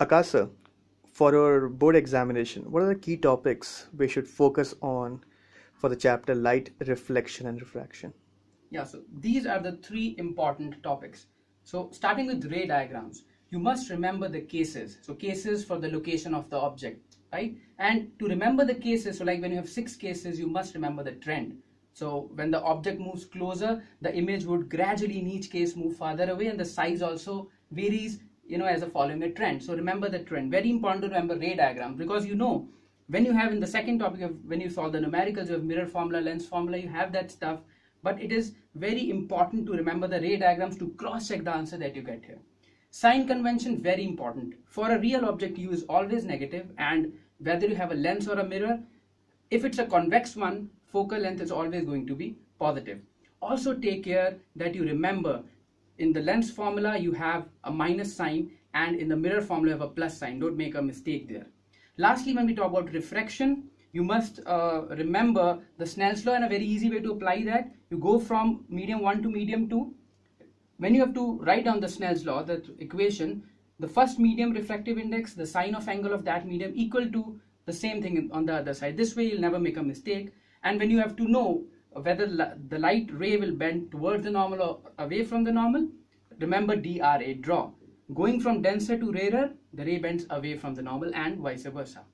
Sir, for our board examination, what are the key topics we should focus on for the chapter light reflection and refraction? Yeah, so these are the three important topics. So starting with ray diagrams, you must remember the cases. So cases for the location of the object, right? And to remember the cases, so like when you have six cases, you must remember the trend. So when the object moves closer, the image would gradually in each case move farther away and the size also varies, you know, as a following a trend. So remember the trend. Very important to remember ray diagram because you know, when you have in the second topic of when you solve the numericals, you have mirror formula, lens formula, you have that stuff. But it is very important to remember the ray diagrams to cross check the answer that you get here. Sign convention, very important. For a real object, U is always negative and whether you have a lens or a mirror, if it's a convex one, focal length is always going to be positive. Also take care that you remember in the lens formula you have a minus sign and in the mirror formula you have a plus sign. Don't make a mistake there. Lastly, when we talk about refraction, you must uh, remember the Snell's law and a very easy way to apply that. You go from medium 1 to medium 2. When you have to write down the Snell's law, that equation, the first medium refractive index, the sine of angle of that medium equal to the same thing on the other side. This way you'll never make a mistake. And when you have to know whether the light ray will bend towards the normal or away from the normal, remember DRA, draw. Going from denser to rarer, the ray bends away from the normal and vice versa.